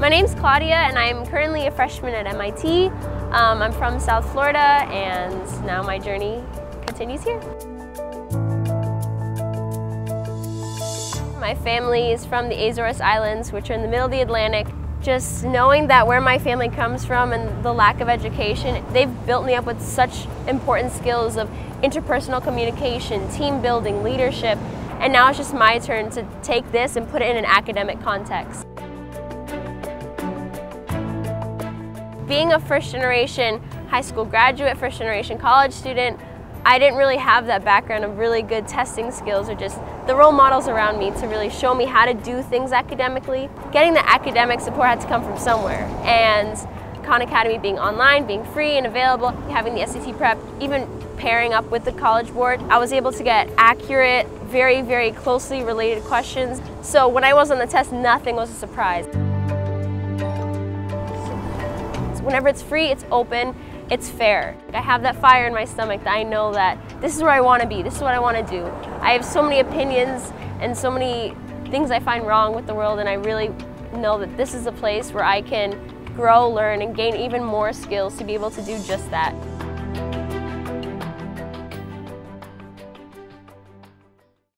My name's Claudia and I'm currently a freshman at MIT. Um, I'm from South Florida and now my journey continues here. My family is from the Azores Islands, which are in the middle of the Atlantic. Just knowing that where my family comes from and the lack of education, they've built me up with such important skills of interpersonal communication, team building, leadership, and now it's just my turn to take this and put it in an academic context. Being a first generation high school graduate, first generation college student, I didn't really have that background of really good testing skills or just the role models around me to really show me how to do things academically. Getting the academic support had to come from somewhere. And Khan Academy being online, being free and available, having the SAT prep, even pairing up with the College Board, I was able to get accurate, very, very closely related questions. So when I was on the test, nothing was a surprise. Whenever it's free, it's open, it's fair. I have that fire in my stomach that I know that this is where I want to be, this is what I want to do. I have so many opinions and so many things I find wrong with the world and I really know that this is a place where I can grow, learn, and gain even more skills to be able to do just that.